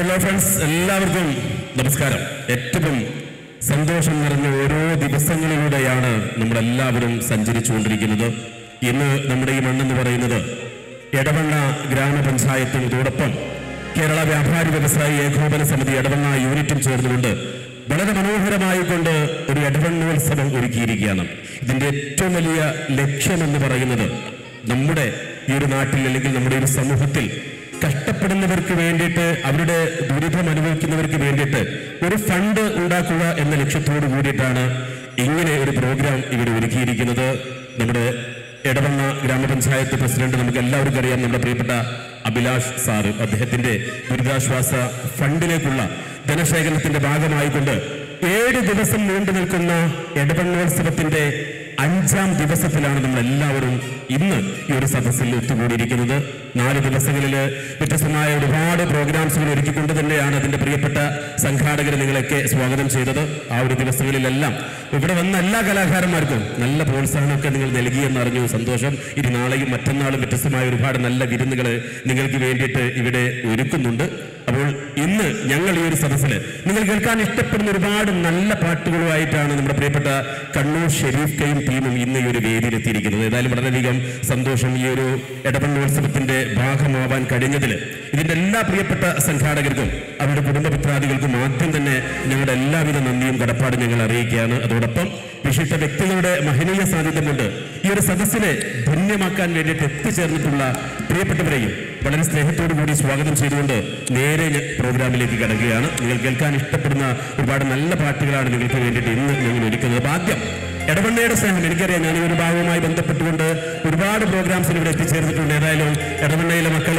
Hello friends എല്ലാവർക്കും നമസ്കാരം. ഏറ്റവും സന്തോഷം നിറഞ്ഞ ഓരോ ദിവസങ്ങളിലൂടെയാണ് നമ്മളെല്ലാവരും സഞ്ചരിച്ചുകൊണ്ടിരിക്കുന്നത്. ഇന്ന് നമ്മുടെ ഈ മണ്ണെന്ന് പറയുന്നത് എടവണ്ണ ഗ്രാമപഞ്ചായത്തിനോടൊപ്പം കേരള വ്യാപാരി വ്യവസായി ഏകോപന സമിതി എടവണ്ണ യൂണിറ്റും ചേർന്നുകൊണ്ട് വളരെ മനോഹരമായി കൊണ്ട് ഒരു എടവണ്ണോത്സവം ഒരുക്കിയിരിക്കുകയാണ്. ഇതിന്റെ ഏറ്റവും വലിയ ലക്ഷ്യമെന്ന് പറയുന്നത് നമ്മുടെ ഈ ഒരു നാട്ടിൽ അല്ലെങ്കിൽ നമ്മുടെ ഒരു സമൂഹത്തിൽ കഷ്ടപ്പെടുന്നവർക്ക് വേണ്ടിയിട്ട് അവരുടെ ദുരിതം അനുഭവിക്കുന്നവർക്ക് വേണ്ടിയിട്ട് ഒരു ഫണ്ട് ഉണ്ടാക്കുക എന്ന ലക്ഷ്യത്തോട് കൂടിയിട്ടാണ് ഇങ്ങനെ ഒരു പ്രോഗ്രാം ഇവിടെ ഒരുക്കിയിരിക്കുന്നത്. നമ്മുടെ എടവണ്ണ ഗ്രാമപഞ്ചായത്ത് പ്രസിഡന്റ് നമുക്ക് എല്ലാവർക്കും അറിയാം നമ്മുടെ പ്രിയപ്പെട്ട അഭിലാഷ് സാറ് അദ്ദേഹത്തിന്റെ ദുരിതാശ്വാസ ഫണ്ടിലേക്കുള്ള ധനശേഖരണത്തിന്റെ ഭാഗമായിക്കൊണ്ട് ഏഴ് ദിവസം നീണ്ടു നിൽക്കുന്ന എടവണ്ണോത്സവത്തിന്റെ അഞ്ചാം ദിവസത്തിലാണ് നമ്മൾ എല്ലാവരും ഇന്ന് ഈ ഒരു സദസ്സിൽ ഒത്തുകൂടിയിരിക്കുന്നത്. നാല് ദിവസങ്ങളിൽ വ്യത്യസ്തമായ ഒരുപാട് പ്രോഗ്രാംസുകൾ ഒരുക്കിക്കൊണ്ട് തന്നെയാണ് അതിന്റെ പ്രിയപ്പെട്ട സംഘാടകർ നിങ്ങളൊക്കെ സ്വാഗതം ചെയ്തത്. ആ ഒരു ദിവസങ്ങളിലെല്ലാം ഇവിടെ വന്ന എല്ലാ കലാകാരന്മാർക്കും നല്ല പ്രോത്സാഹനമൊക്കെ നിങ്ങൾ നൽകിയെന്ന് അറിഞ്ഞു സന്തോഷം. ഇനി നാളെയും മറ്റന്നാളും വ്യത്യസ്തമായ ഒരുപാട് നല്ല വിരുന്നുകൾ നിങ്ങൾക്ക് വേണ്ടിയിട്ട് ഇവിടെ ഒരുക്കുന്നുണ്ട്. ഇന്ന് ഞങ്ങൾ ഈ ഒരു സദസ്സിൽ നിങ്ങൾ കേൾക്കാൻ ഇഷ്ടപ്പെടുന്ന ഒരുപാട് നല്ല പാട്ടുകളുമായിട്ടാണ് നമ്മുടെ പ്രിയപ്പെട്ട കണ്ണൂർ ഷെരീഫ് കയും ടീമും ഇന്ന് ഈ ഒരു വേദിയിൽ എത്തിയിരിക്കുന്നത്. ഏതായാലും വളരെയധികം സന്തോഷം ഈ ഒരു ഇടപെടലോത്സവത്തിന്റെ ഭാഗമാവാൻ കഴിഞ്ഞതിൽ ഇതിന്റെ എല്ലാ പ്രിയപ്പെട്ട സംഘാടകർക്കും അവരുടെ കുടുംബപത്രാദികൾക്കും ആദ്യം തന്നെ ഞങ്ങളുടെ എല്ലാവിധ നന്ദിയും കടപ്പാടും ഞങ്ങൾ അറിയിക്കുകയാണ്. അതോടൊപ്പം വിശിഷ്ട വ്യക്തികളുടെ മഹനീയ സാന്നിധ്യമുണ്ട്. ഈ ഒരു സദസ്സിനെ ധന്യമാക്കാൻ വേണ്ടിയിട്ട് എത്തിച്ചേർന്നിട്ടുള്ള പ്രിയപ്പെട്ടവരെയും വളരെ സ്നേഹത്തോടു കൂടി സ്വാഗതം ചെയ്തുകൊണ്ട് നേരെ പ്രോഗ്രാമിലേക്ക് കടക്കുകയാണ്. നിങ്ങൾ കേൾക്കാൻ ഇഷ്ടപ്പെടുന്ന ഒരുപാട് നല്ല പാട്ടുകളാണ് നിങ്ങൾക്ക് വേണ്ടിയിട്ട് ഇന്ന് ഞങ്ങൾ ഒരുക്കുന്നത്. ആദ്യം എടവണ്ണയുടെ സ്നേഹം. എനിക്കറിയാം ഞാൻ ഈ ഒരു ഭാഗവുമായി ബന്ധപ്പെട്ടുകൊണ്ട് ഒരുപാട് പ്രോഗ്രാംസിന് ഇവിടെ എത്തിച്ചേർന്നിട്ടുണ്ട്. ഏതായാലും എടവണ്ണയിലെ മക്കൾ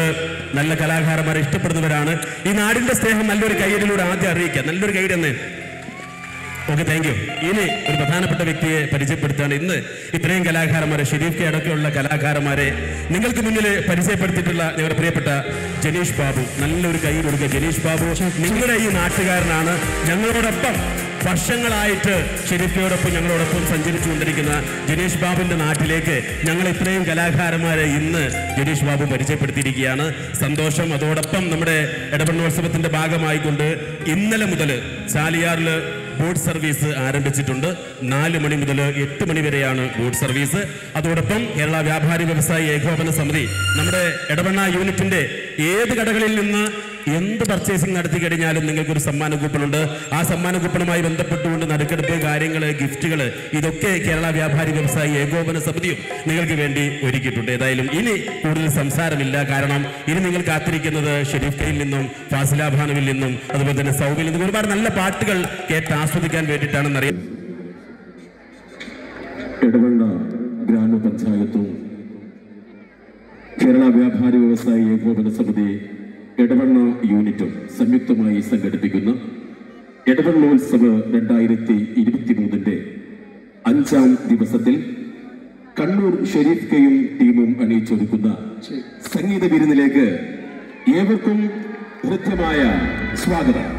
നല്ല കലാകാരന്മാരെ ഇഷ്ടപ്പെടുന്നവരാണ്. ഈ നാടിന്റെ സ്നേഹം നല്ലൊരു കൈയിലൂടെ ആദ്യം അറിയിക്കാം. നല്ലൊരു കൈയ്യടി തന്നെ ഓക്കെ താങ്ക് യു ഇനി ഒരു പ്രധാനപ്പെട്ട വ്യക്തിയെ പരിചയപ്പെടുത്താണ് ഇന്ന് ഇത്രയും കലാകാരന്മാരെ ഷെരീഫ് കെ അടക്കമുള്ള കലാകാരന്മാരെ നിങ്ങൾക്ക് മുന്നിൽ പരിചയപ്പെടുത്തിയിട്ടുള്ള ഞങ്ങളുടെ പ്രിയപ്പെട്ട ജനീഷ് ബാബു. നല്ലൊരു കൈ കൊടുക്കുക ജനീഷ് ബാബു. നിങ്ങളുടെ ഈ നാട്ടുകാരനാണ്. ഞങ്ങളോടൊപ്പം വർഷങ്ങളായിട്ട് ഷെരീഫിയോടൊപ്പം ഞങ്ങളോടൊപ്പം സഞ്ചരിച്ചുകൊണ്ടിരിക്കുന്ന ജനീഷ് ബാബുവിന്റെ നാട്ടിലേക്ക് ഞങ്ങൾ ഇത്രയും കലാകാരന്മാരെ ഇന്ന് ജനീഷ് ബാബു പരിചയപ്പെടുത്തിയിരിക്കുകയാണ്. സന്തോഷം. അതോടൊപ്പം നമ്മുടെ ഇടപെടലോത്സവത്തിന്റെ ഭാഗമായിക്കൊണ്ട് ഇന്നലെ മുതൽ ചാലിയാറിൽ ബോട്ട് സർവീസ് ആരംഭിച്ചിട്ടുണ്ട്. നാല് മണി മുതൽ എട്ട് മണി വരെയാണ് ബോട്ട് സർവീസ് അതോടൊപ്പം കേരള വ്യാപാരി വ്യവസായി ഏകോപന സമിതി നമ്മുടെ ഇടവണ്ണ യൂണിറ്റിന്റെ ഏത് കടകളിൽ നിന്ന് എന്ത് പർച്ചേസിംഗ് നടത്തി കഴിഞ്ഞാലും നിങ്ങൾക്ക് ഒരു സമ്മാന കൂപ്പണുണ്ട്. ആ സമ്മാന കൂപ്പണുമായി ബന്ധപ്പെട്ടുകൊണ്ട് നടുക്കെടുപ്പ് കാര്യങ്ങൾ ഗിഫ്റ്റുകൾ ഇതൊക്കെ കേരള വ്യാപാരി വ്യവസായി ഏകോപന സമിതിയും നിങ്ങൾക്ക് വേണ്ടി ഒരുക്കിയിട്ടുണ്ട്. ഏതായാലും ഇനി കൂടുതൽ സംസാരമില്ല. കാരണം ഇനി നിങ്ങൾ കാത്തിരിക്കുന്നത് ഷെരീഫ് കയ്യിൽ നിന്നും ഫാസില ഭാനുവിൽ നിന്നും അതുപോലെ തന്നെ സൗമിൽ നിന്നും ഒരുപാട് നല്ല പാട്ടുകൾ കേട്ട് ആസ്വദിക്കാൻ വേണ്ടിയിട്ടാണെന്നറിയാം ഇടവണ്ണ ഗ്രാമപഞ്ചായത്തും കേരള വ്യാപാരി വ്യവസായി ഏകോപന സമിതി ഇടവണ്ണ യൂണിറ്റും സംയുക്തമായി സംഘടിപ്പിക്കുന്ന. ഇടവണ്ണോത്സവ് രണ്ടായിരത്തി ഇരുപത്തി മൂന്നിന്റെ അഞ്ചാം ദിവസത്തിൽ കണ്ണൂർ ഷെരീഫ് കെയും ടീമും അണിയിച്ചൊരുക്കുന്ന സംഗീത വിരുന്നിലേക്ക് ഏവർക്കും ഹൃദ്യമായ സ്വാഗതം.